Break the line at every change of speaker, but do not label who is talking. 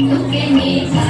一生懸